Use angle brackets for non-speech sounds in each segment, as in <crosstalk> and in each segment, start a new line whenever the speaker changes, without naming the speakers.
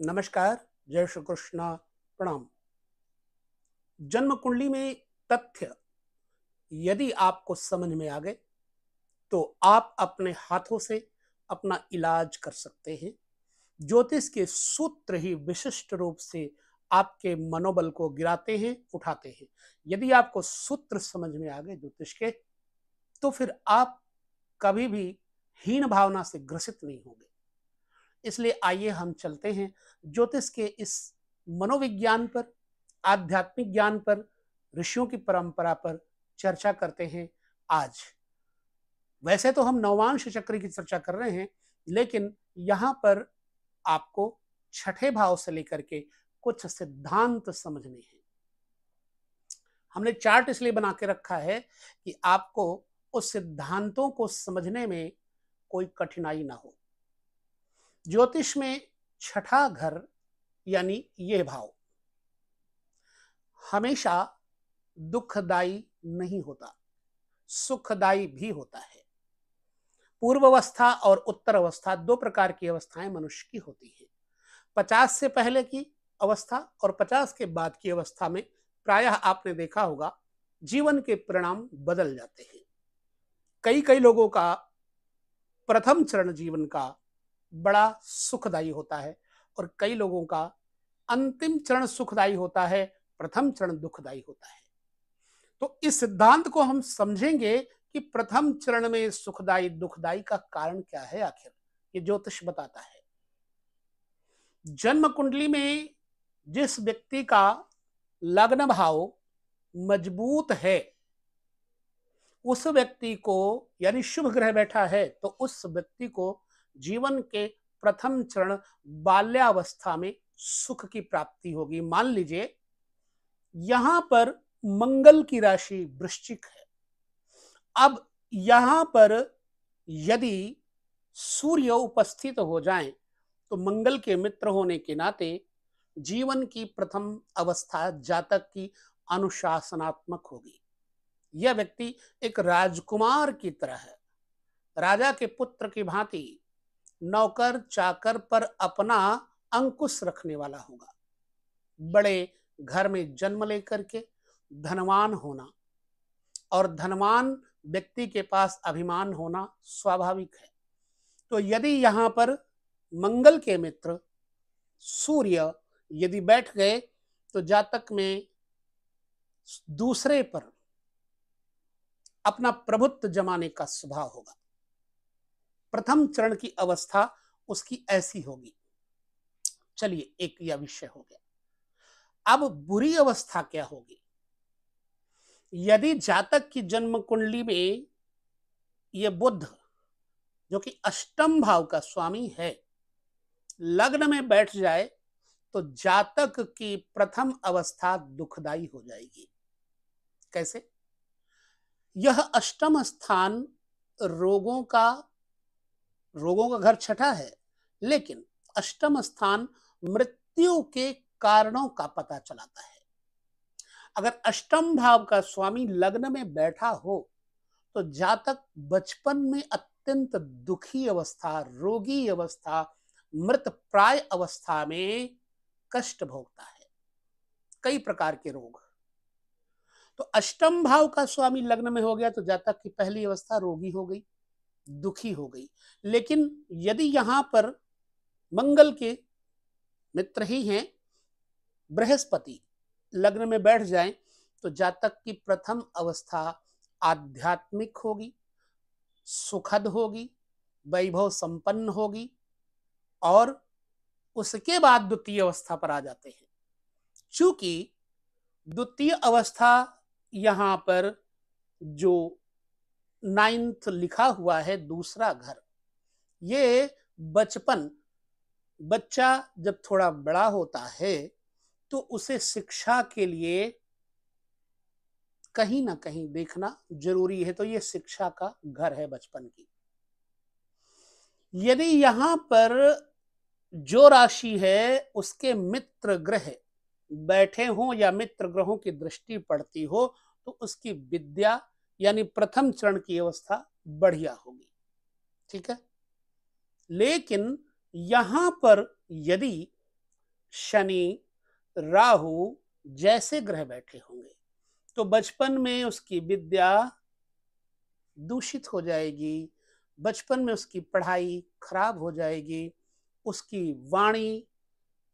नमस्कार, जय श्री कृष्ण, प्रणाम। जन्म कुंडली में तथ्य, यदि आपको समझ में आ गए तो आप अपने हाथों से अपना इलाज कर सकते हैं। ज्योतिष के सूत्र ही विशिष्ट रूप से आपके मनोबल को गिराते हैं, उठाते हैं। यदि आपको सूत्र समझ में आ गए ज्योतिष के तो फिर आप कभी भी हीन भावना से ग्रसित नहीं होंगे। इसलिए आइए हम चलते हैं ज्योतिष के इस मनोविज्ञान पर, आध्यात्मिक ज्ञान पर, ऋषियों की परंपरा पर चर्चा करते हैं आज। वैसे तो हम नवांश चक्र की चर्चा कर रहे हैं, लेकिन यहाँ पर आपको छठे भाव से लेकर के कुछ सिद्धांत समझने हैं। हमने चार्ट इसलिए बना के रखा है कि आपको उस सिद्धांतों को समझने में कोई कठिनाई ना हो। ज्योतिष में छठा घर यानी ये भाव। हमेशा दुखदाई नहीं होता, सुखदाई भी होता है। पूर्व अवस्था और उत्तर अवस्था दो प्रकार की अवस्थाएँ मनुष्य की होती है। पचास से पहले की अवस्था और पचास के बाद की अवस्था में प्रायः आपने देखा होगा, जीवन के परिणाम बदल जाते हैं। कई कई लोगों का प्रथम चरण जीवन का बड़ा सुखदायी होता है और कई लोगों का अंतिम चरण सुखदायी होता है, प्रथम चरण दुखदायी होता है। तो इस सिद्धांत को हम समझेंगे कि प्रथम चरण में सुखदायी, दुखदायी का कारण क्या है आखिर? ये ज्योतिष बताता है। जन्म कुंडली में जिस व्यक्ति का लग्न भाव मज़बूत है, उस व्यक्ति को यानी शुभ ग्रह बैठा है तो उस व्यक्ति को जीवन के प्रथम चरण बाल्यावस्था में सुख की प्राप्ति होगी। मान लीजिए, यहाँ पर मंगल की राशि वृश्चिक है। अब यहाँ पर यदि सूर्य उपस्थित हो जाए तो मंगल के मित्र होने के नाते जीवन की प्रथम अवस्था जातक की अनुशासनात्मक होगी। यह व्यक्ति एक राजकुमार की तरह है। राजा के पुत्र की भांति नौकर चाकर पर अपना अंकुश रखने वाला होगा। बड़े घर में जन्म लेकर के धनवान होना और धनवान व्यक्ति के पास अभिमान होना स्वाभाविक है। तो यदि यहाँ पर मंगल के मित्र सूर्य यदि बैठ गए तो जातक में दूसरे पर अपना प्रभुत्व जमाने का स्वभाव होगा। प्रथम चरण की अवस्था उसकी ऐसी होगी। चलिए, एक यह विषय हो गया। अब बुरी अवस्था क्या होगी? यदि जातक की जन्म कुंडली में यह बुद्ध, जो कि अष्टम भाव का स्वामी है, लग्न में बैठ जाए तो जातक की प्रथम अवस्था दुखदाई हो जाएगी। कैसे? यह अष्टम स्थान रोगों का रोगों का घर छठा है, लेकिन अष्टम स्थान मृत्यु के कारणों का पता चलाता है। अगर अष्टम भाव का स्वामी लग्न में बैठा हो तो जातक बचपन में अत्यंत दुखी अवस्था, रोगी अवस्था मृत प्राय अवस्था में कष्ट भोगता है। कई प्रकार के रोग। तो अष्टम भाव का स्वामी लग्न में हो गया तो जातक की पहली अवस्था रोगी हो गई। दुखी हो गई। लेकिन यदि यहाँ पर मंगल के मित्र ही हैं, बृहस्पति, लग्न में बैठ जाएँ तो जातक की प्रथम अवस्था आध्यात्मिक होगी, सुखद होगी, वैभव संपन्न होगी और उसके बाद द्वितीय अवस्था पर आ जाते हैं। चूँकि द्वितीय अवस्था यहाँ पर जो नाइन्थ लिखा हुआ है दूसरा घर। ये बचपन, बच्चा जब थोड़ा बड़ा होता है तो उसे शिक्षा के लिए कहीं ना कहीं देखना ज़रूरी है। तो ये शिक्षा का घर है बचपन की। यदि यहाँ पर जो राशि है, उसके मित्र ग्रह बैठे हों या मित्र ग्रहों की दृष्टि पड़ती हो तो उसकी विद्या यानी प्रथम चरण की अवस्था बढ़िया होगी। ठीक है? लेकिन यहाँ पर यदि शनि, राहु जैसे ग्रह बैठे होंगे तो बचपन में उसकी विद्या दूषित हो जाएगी, बचपन में उसकी पढ़ाई खराब हो जाएगी, उसकी वाणी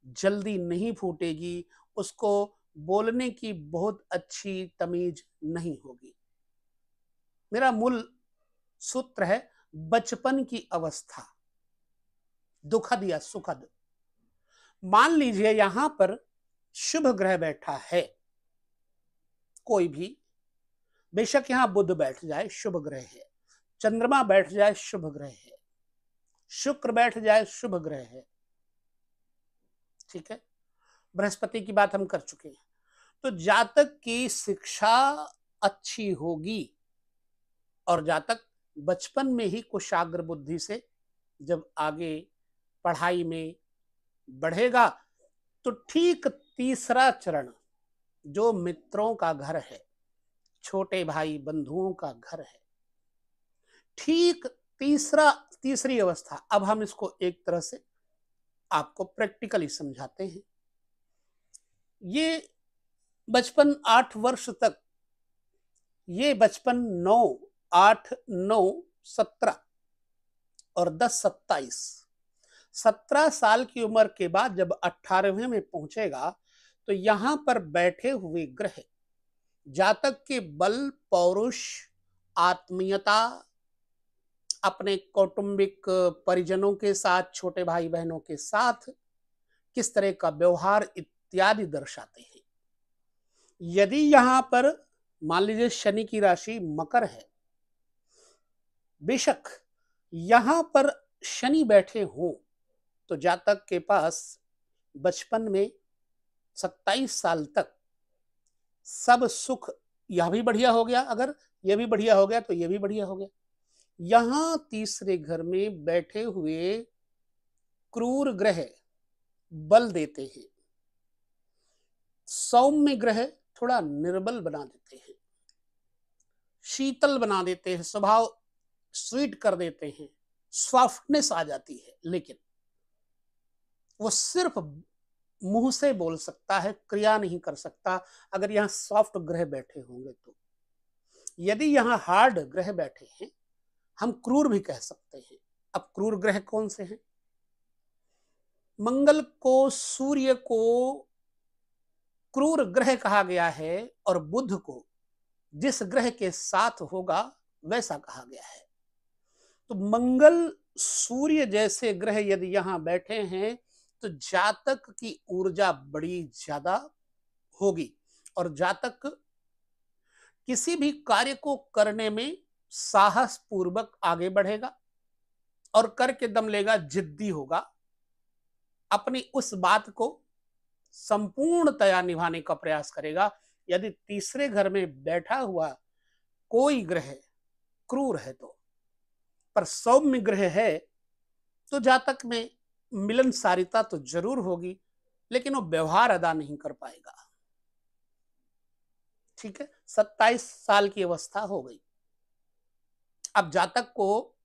जल्दी नहीं फूटेगी, उसको बोलने की बहुत अच्छी तमीज नहीं होगी। मेरा मूल सूत्र है, बचपन की अवस्था। दुखद या सुखद। मान लीजिए यहाँ पर शुभ ग्रह बैठा है। कोई भी, बेशक यहाँ बुद्ध बैठ जाए, शुभ ग्रह है। चंद्रमा बैठ जाए, शुभ ग्रह है। शुक्र बैठ जाए, शुभ ग्रह है। ठीक है? बृहस्पति की बात हम कर चुके हैं। तो जातक की शिक्षा अच्छी होगी। और जातक बचपन में ही कुशाग्र बुद्धि से जब आगे पढ़ाई में बढ़ेगा तो ठीक तीसरा चरण जो मित्रों का घर है, छोटे भाई बंधुओं का घर है, ठीक तीसरा, तीसरी अवस्था। अब हम इसको एक तरह से आपको प्रैक्टिकली समझाते हैं। ये बचपन आठ वर्ष तक, ये बचपन नौ आठ, नौ, सत्रह और दस, सत्ताईस। सत्रह साल की उम्र के बाद जब अट्ठारहवें में पहुंचेगा तो यहाँ पर बैठे हुए ग्रह, जातक के बल, पौरुष, आत्मीयता, अपने कौटुंबिक परिजनों के साथ, छोटे भाई बहनों के साथ, किस तरह का व्यवहार इत्यादि दर्शाते हैं। यदि यहाँ पर, मान लीजिए शनि की राशि मकर है बेशक यहाँ पर शनि बैठे हों तो जातक के पास बचपन में 27 साल तक सब सुख, यह भी बढ़िया हो गया। अगर यह भी बढ़िया हो गया तो यह भी बढ़िया हो गया। यहाँ तीसरे घर में बैठे हुए क्रूर ग्रह बल देते हैं। सौम्य ग्रह थोड़ा निर्बल बना देते हैं। शीतल बना देते हैं। स्वभाव स्वीट कर देते हैं, सॉफ्टनेस आ जाती है, लेकिन वो सिर्फ़ मुँह से बोल सकता है, क्रिया नहीं कर सकता। अगर यहाँ सॉफ्ट ग्रह बैठे होंगे तो। यदि यहाँ हार्ड ग्रह बैठे हैं, हम क्रूर भी कह सकते हैं। अब क्रूर ग्रह कौन से हैं? मंगल को सूर्य को क्रूर ग्रह कहा गया है और बुध को जिस ग्रह के साथ होगा, वैसा कहा गया है। तो मंगल सूर्य जैसे ग्रह यदि यहाँ बैठे हैं तो जातक की ऊर्जा बड़ी ज़्यादा होगी। और जातक किसी भी कार्य को करने में साहस पूर्वक आगे बढ़ेगा और करके दम लेगा, जिद्दी होगा। अपनी उस बात को संपूर्णतया निभाने का प्रयास करेगा। यदि तीसरे घर में बैठा हुआ कोई ग्रह क्रूर है तो। पर सौम्य ग्रह है तो जातक में मिलनसारिता तो ज़रूर होगी, लेकिन वो व्यवहार अदा नहीं कर पाएगा। ठीक है? सत्ताईस साल की अवस्था हो गई। अब जातक को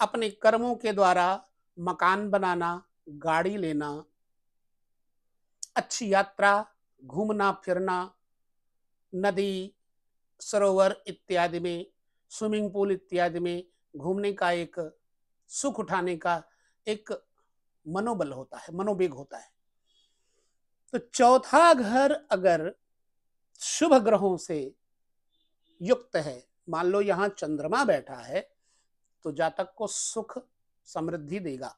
अपने कर्मों के द्वारा मकान बनाना, गाड़ी लेना, अच्छी यात्रा, घूमना, फिरना, नदी, सरोवर इत्यादि में, स्विमिंग पूल इत्यादि में घूमने का एक, सुख उठाने का एक मनोबल होता है, मनोवेग होता है। तो चौथा घर अगर शुभ ग्रहों से युक्त है, मान लो यहाँ चंद्रमा बैठा है तो जातक को सुख समृद्धि देगा।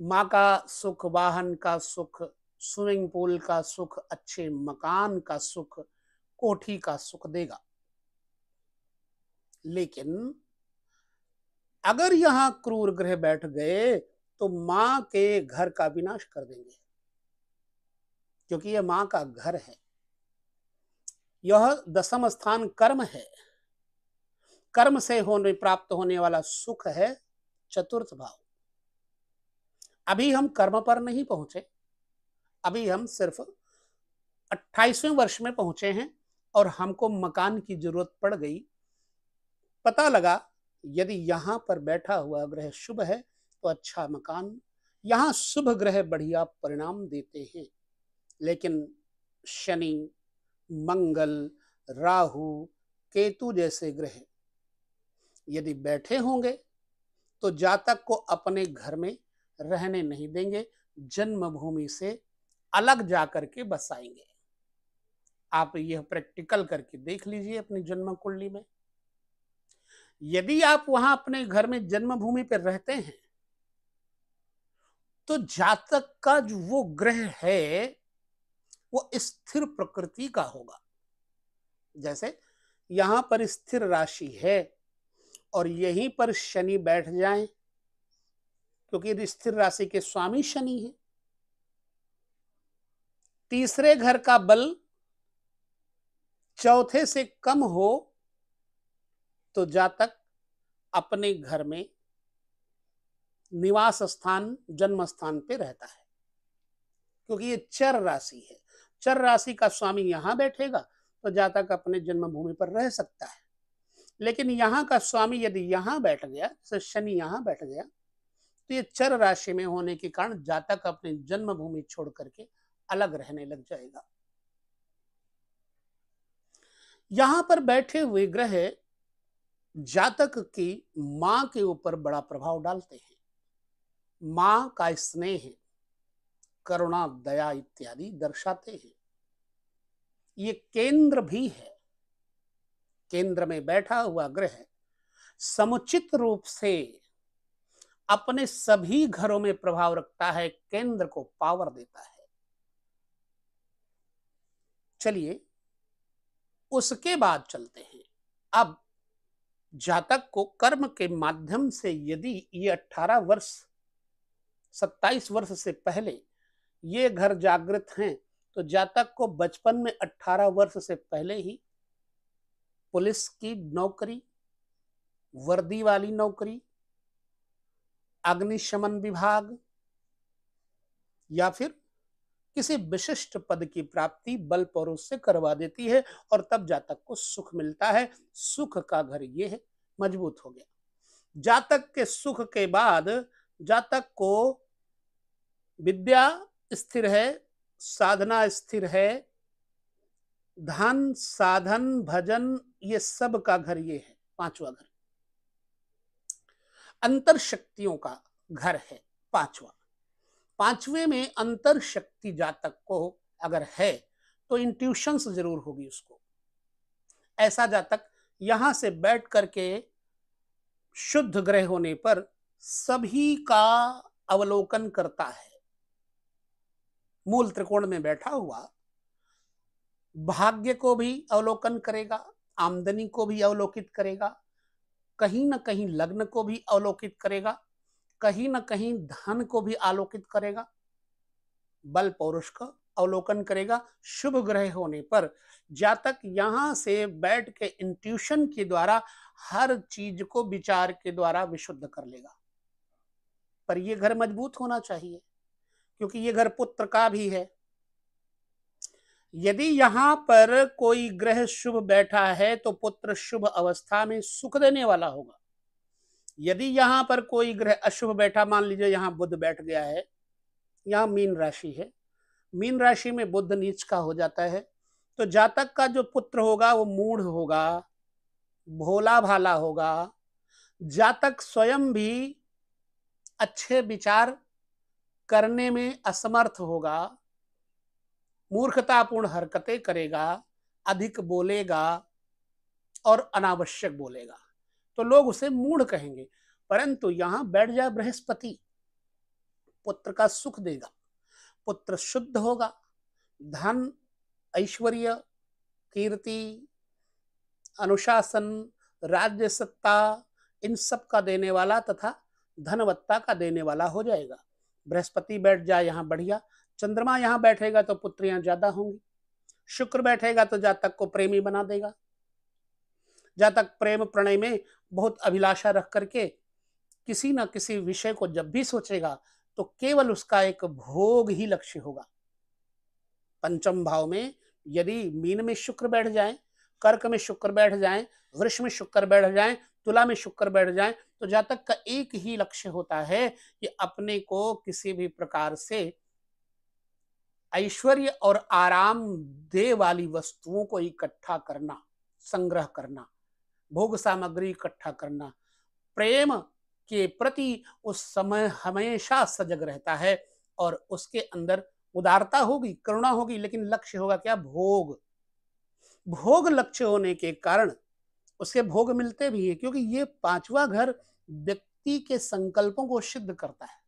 माँ का सुख, वाहन का सुख, स्विमिंग पूल का सुख, अच्छे मकान का सुख, कोठी का सुख देगा। लेकिन अगर यहाँ क्रूर ग्रह बैठ गए तो माँ के घर का विनाश कर देंगे। क्योंकि यह माँ का घर है। यह दसम स्थान कर्म है। कर्म से होने, प्राप्त होने वाला सुख है चतुर्थ भाव। अभी हम कर्म पर नहीं पहुँचे। अभी हम सिर्फ़ अट्ठाईसवें वर्ष में पहुँचे हैं और हमको मकान की ज़रूरत पड़ गई। पता लगा यदि यहाँ पर बैठा हुआ ग्रह शुभ है तो अच्छा मकान, यहाँ शुभ ग्रह बढ़िया परिणाम देते हैं। लेकिन शनि, मंगल, राहु, केतु जैसे ग्रह यदि बैठे होंगे तो जातक को अपने घर में रहने नहीं देंगे, जन्मभूमि से अलग जाकर के बसाएँगे। आप यह प्रैक्टिकल करके देख लीजिए अपनी जन्म कुंडली में। यदि आप वहाँ अपने घर में जन्मभूमि पर रहते हैं तो जातक का जो वो ग्रह है, वो स्थिर प्रकृति का होगा। जैसे यहाँ पर स्थिर राशि है और यहीं पर शनि बैठ जाए, क्योंकि स्थिर राशि के स्वामी शनि है। तीसरे घर का बल चौथे से कम हो तो जातक अपने घर में निवास स्थान, जन्म स्थान पे रहता है। क्योंकि ये चर राशि है। चर राशि का स्वामी यहाँ बैठेगा तो जातक अपने जन्मभूमि पर रह सकता है। लेकिन यहाँ का स्वामी यदि यहाँ बैठ गया शनि यहाँ बैठ गया तो ये चर राशि में होने के कारण जातक अपनी जन्मभूमि छोड़ करके अलग रहने लग जाएगा। यहाँ पर बैठे हुए ग्रह जातक की माँ के ऊपर बड़ा प्रभाव डालते हैं। माँ का स्नेह, करुणा, दया इत्यादि दर्शाते हैं। ये केंद्र भी है। केंद्र में बैठा हुआ ग्रह समुचित रूप से अपने सभी घरों में प्रभाव रखता है, केंद्र को पावर देता है। चलिए, उसके बाद चलते हैं। अब जातक को कर्म के माध्यम से यदि ये 18 वर्ष 27 वर्ष से पहले ये घर जागृत हैं तो जातक को बचपन में 18 वर्ष से पहले ही पुलिस की नौकरी, वर्दी वाली नौकरी, अग्निशमन विभाग या फिर किसी विशिष्ट पद की प्राप्ति बल पौरुष से करवा देती है और तब जातक को सुख मिलता है। सुख का घर ये है, मज़बूत हो गया। जातक के सुख के बाद जातक को विद्या स्थिर है, साधना स्थिर है, धन, साधन, भजन, ये सब का घर ये है, पांचवा घर। अंतर शक्तियों का घर है, पांचवा। पांचवे में अंतर शक्ति जातक को अगर है तो इंट्यूशंस ज़रूर होगी उसको। ऐसा जातक यहाँ से बैठ करके शुद्ध ग्रह होने पर सभी का अवलोकन करता है। मूल त्रिकोण में बैठा हुआ भाग्य को भी अवलोकन करेगा, आमदनी को भी अवलोकित करेगा, कहीं ना कहीं लग्न को भी अवलोकित करेगा कहीं ना कहीं धन को भी आलोकित करेगा, बल पौरुष का अवलोकन करेगा शुभ ग्रह होने पर। जातक यहाँ से बैठ के इंट्यूशन के द्वारा, हर चीज़ को विचार के द्वारा विशुद्ध कर लेगा। पर यह घर मज़बूत होना चाहिए, क्योंकि ये घर पुत्र का भी है। यदि यहाँ पर कोई ग्रह शुभ बैठा है तो पुत्र शुभ अवस्था में सुख देने वाला होगा। यदि यहाँ पर कोई ग्रह अशुभ बैठा, मान लीजिए यहाँ बुद्ध बैठ गया है, यहाँ मीन राशि है, मीन राशि में बुद्ध नीच का हो जाता है तो जातक का जो पुत्र होगा, वो मूढ़ होगा, भोला भाला होगा। जातक स्वयं भी अच्छे विचार करने में असमर्थ होगा, मूर्खतापूर्ण हरकतें करेगा, अधिक बोलेगा और अनावश्यक बोलेगा। तो लोग उसे मूढ़ कहेंगे। परंतु यहाँ बैठ जाए बृहस्पति। पुत्र का सुख देगा। पुत्र शुद्ध होगा। धन, ऐश्वर्य, कीर्ति, अनुशासन, राज्य सत्ता, इन सब का देने वाला तथा धनवत्ता का देने वाला हो जाएगा। बृहस्पति बैठ जाए यहाँ बढ़िया। चंद्रमा यहाँ बैठेगा तो पुत्रियाँ ज़्यादा होंगी। शुक्र बैठेगा तो जातक को प्रेमी बना देगा। जातक प्रेम प्रणय में बहुत अभिलाषा रख करके किसी न किसी विषय को जब भी सोचेगा तो केवल उसका एक भोग ही लक्ष्य होगा। पंचम भाव में यदि मीन में शुक्र बैठ जाए, कर्क में शुक्र बैठ जाए वृक्ष में शुक्र बैठ जाए, तुला में शुक्र बैठ जाए तो जातक का एक ही लक्ष्य होता है कि अपने को किसी भी प्रकार से ऐश्वर्य और आराम दे वाली वस्तुओं को इकट्ठा करना, संग्रह करना। भोग सामग्री इकट्ठा करना, प्रेम के प्रति उस समय हमेशा सजग रहता है और उसके अंदर उदारता होगी, करुणा होगी, लेकिन लक्ष्य होगा क्या? भोग। भोग लक्ष्य होने के कारण उसके भोग मिलते भी है, क्योंकि ये पांचवा घर व्यक्ति के संकल्पों को सिद्ध करता है।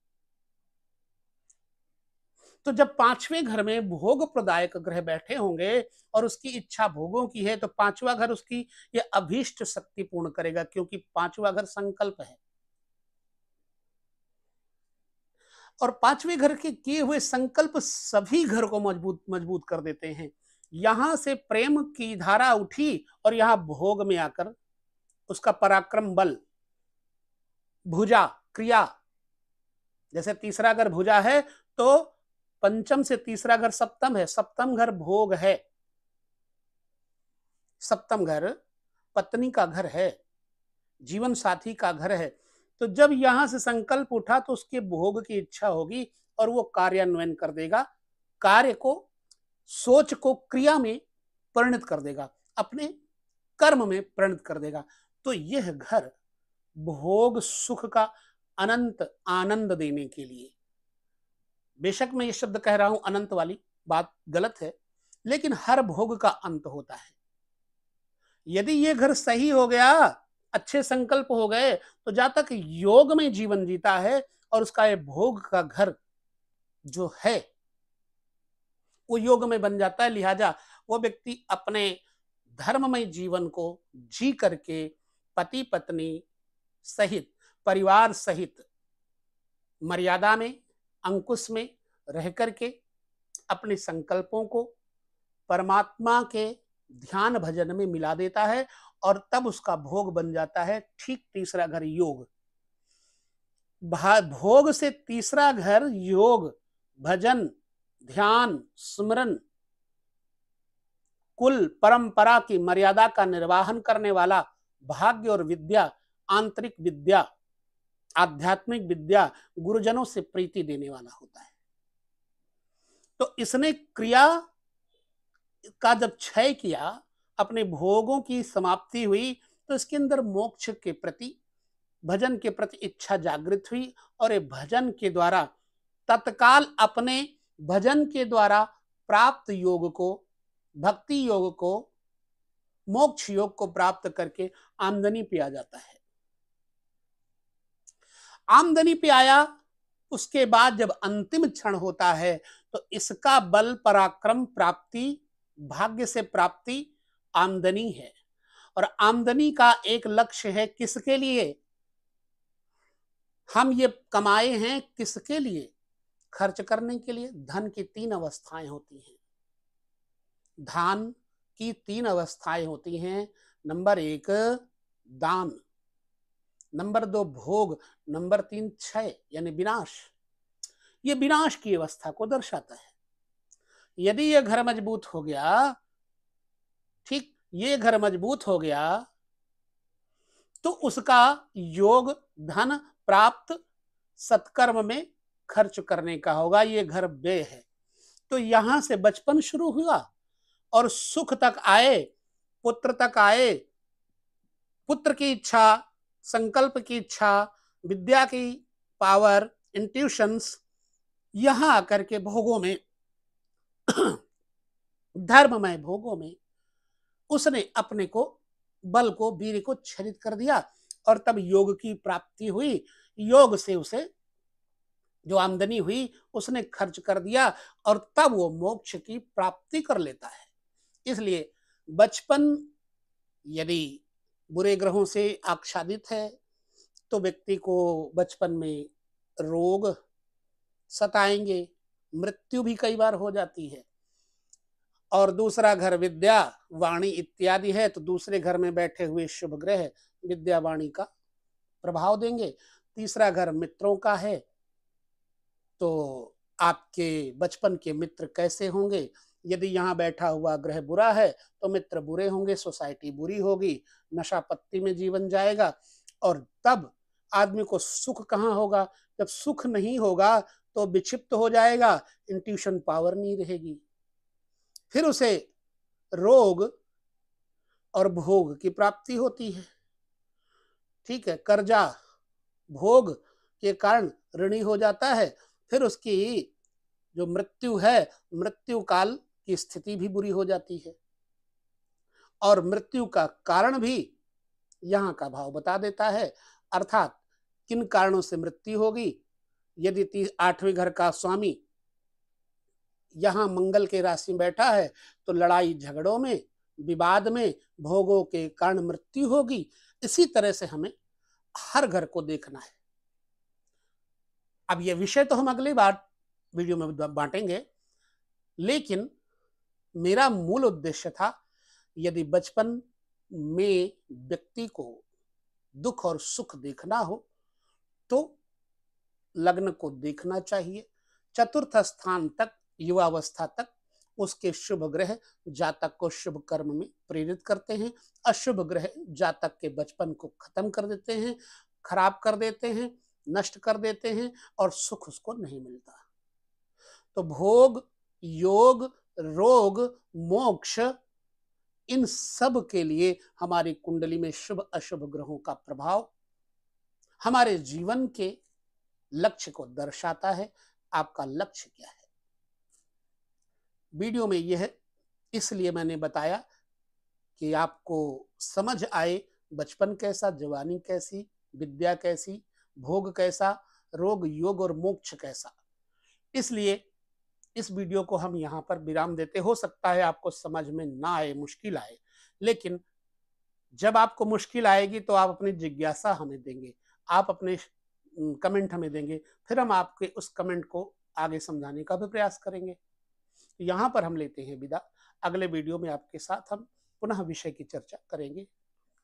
तो जब पाँचवें घर में भोग प्रदायक ग्रह बैठे होंगे और उसकी इच्छा भोगों की है तो पांचवा घर उसकी ये अभीष्ट शक्ति पूर्ण करेगा, क्योंकि पांचवा घर संकल्प है। और पाँचवें घर के किए हुए संकल्प सभी घर को मज़बूत मज़बूत कर देते हैं। यहाँ से प्रेम की धारा उठी और यहाँ भोग में आकर उसका पराक्रम बल, भुजा, क्रिया, जैसे तीसरा घर भुजा है तो पंचम से तीसरा घर सप्तम है, सप्तम घर भोग है। सप्तम घर पत्नी का घर है, जीवन साथी का घर है। तो जब यहाँ से संकल्प उठा तो उसके भोग की इच्छा होगी और वो कार्यान्वयन कर देगा, कार्य को, सोच को क्रिया में परिणत कर देगा, अपने कर्म में परिणत कर देगा। तो यह घर भोग सुख का अनंत आनंद देने के लिए बेशक मैं ये शब्द कह रहा हूँ अनंत वाली बात गलत है, लेकिन हर भोग का अंत होता है। यदि ये घर सही हो गया, अच्छे संकल्प हो गए तो जहाँ तक योग में जीवन जीता है और उसका ये भोग का घर जो है, वो योग में बन जाता है। लिहाजा वो व्यक्ति अपने धर्ममय जीवन को जी करके पति पत्नी सहित, परिवार सहित मर्यादा में अंकुश में रह करके अपने संकल्पों को परमात्मा के ध्यान भजन में मिला देता है और तब उसका भोग बन जाता है ठीक तीसरा घर योग। भोग से तीसरा घर योग, भजन, ध्यान, स्मरण, कुल परंपरा की मर्यादा का निर्वाहन करने वाला भाग्य और विद्या, आंतरिक विद्या आध्यात्मिक विद्या गुरुजनों से प्रीति देने वाला होता है। तो इसने क्रिया का जब क्षय किया, अपने भोगों की समाप्ति हुई तो इसके अंदर मोक्ष के प्रति, भजन के प्रति इच्छा जागृत हुई और ये भजन के द्वारा, तत्काल अपने भजन के द्वारा प्राप्त योग को, भक्ति योग को, मोक्ष योग को प्राप्त करके आमदनी पिया जाता है। आमदनी पे आया, उसके बाद जब अंतिम क्षण होता है तो इसका बल पराक्रम प्राप्ति, भाग्य से प्राप्ति आमदनी है। और आमदनी का एक लक्ष्य है किसके लिए? हम ये कमाए हैं किसके लिए? खर्च करने के लिए। धन की तीन अवस्थाएँ होती हैं। धान की तीन अवस्थाएँ होती हैं। नंबर एक, दान। नंबर दो भोग, नंबर तीन क्षय, यानी विनाश। ये विनाश की अवस्था को दर्शाता है। यदि ये घर मज़बूत हो गया, ठीक, ये घर मज़बूत हो गया तो उसका योग, धन प्राप्त, सत्कर्म में खर्च करने का होगा, ये घर बे है। तो यहाँ से बचपन शुरू हुआ, और सुख तक आए, पुत्र तक आए, पुत्र की इच्छा संकल्प की इच्छा, विद्या की पावर इंट्यूशंस यहाँ आकर के भोगों में, <clears throat> धर्ममय भोगों में, उसने अपने को, बल को, वीर को छरित कर दिया और तब योग की प्राप्ति हुई। योग से उसे जो आमदनी हुई, उसने खर्च कर दिया और तब वो मोक्ष की प्राप्ति कर लेता है। इसलिए बचपन यदि बुरे ग्रहों से आच्छादित है तो व्यक्ति को बचपन में रोग सताएँगे, मृत्यु भी कई बार हो जाती है। और दूसरा घर विद्या, वाणी इत्यादि है तो दूसरे घर में बैठे हुए शुभ ग्रह विद्या, वाणी का प्रभाव देंगे। तीसरा घर मित्रों का है तो आपके बचपन के मित्र कैसे होंगे? यदि यहाँ बैठा हुआ ग्रह बुरा है तो मित्र बुरे होंगे, सोसाइटी बुरी होगी नशा पत्ती में जीवन जाएगा, और तब आदमी को सुख कहाँ होगा? जब सुख नहीं होगा तो विक्षिप्त हो जाएगा इंट्यूशन पावर नहीं रहेगी। फिर उसे रोग और भोग की प्राप्ति होती है। ठीक है, कर्जा, भोग के कारण ऋणी हो जाता है। फिर उसकी जो मृत्यु है, मृत्यु काल की स्थिति भी बुरी हो जाती है। और मृत्यु का कारण भी यहाँ का भाव बता देता है। अर्थात किन कारणों से मृत्यु होगी? यदि आठवें घर का स्वामी यहाँ मंगल के राशि में बैठा है तो लड़ाई झगड़ों में, विवाद में, भोगों के कारण मृत्यु होगी। इसी तरह से हमें हर घर को देखना है। अब यह विषय तो हम अगली बार वीडियो में बांटेंगे, लेकिन मेरा मूल उद्देश्य था यदि बचपन में व्यक्ति को दुख और सुख देखना हो तो लग्न को देखना चाहिए। चतुर्थ स्थान तक, युवावस्था तक उसके शुभ ग्रह जातक को शुभ कर्म में प्रेरित करते हैं, अशुभ ग्रह जातक के बचपन को खत्म कर देते हैं, खराब कर देते हैं, नष्ट कर देते हैं और सुख उसको नहीं मिलता। तो भोग, योग रोग, मोक्ष, इन सब के लिए हमारी कुंडली में शुभ अशुभ ग्रहों का प्रभाव हमारे जीवन के लक्ष्य को दर्शाता है। आपका लक्ष्य क्या है? वीडियो में यह इसलिए मैंने बताया कि आपको समझ आए बचपन कैसा, जवानी कैसी, विद्या कैसी, भोग कैसा, रोग, योग और मोक्ष कैसा। इसलिए इस वीडियो को हम यहाँ पर विराम देते, हो सकता है आपको समझ में ना आए, मुश्किल आए। लेकिन जब आपको मुश्किल आएगी तो आप अपनी जिज्ञासा हमें देंगे, आप अपने कमेंट हमें देंगे, फिर हम आपके उस कमेंट को आगे समझाने का भी प्रयास करेंगे। यहाँ पर हम लेते हैं विदा। अगले वीडियो में आपके साथ हम पुनः विषय की चर्चा करेंगे।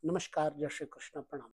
नमस्कार, जय श्री कृष्ण, प्रणाम।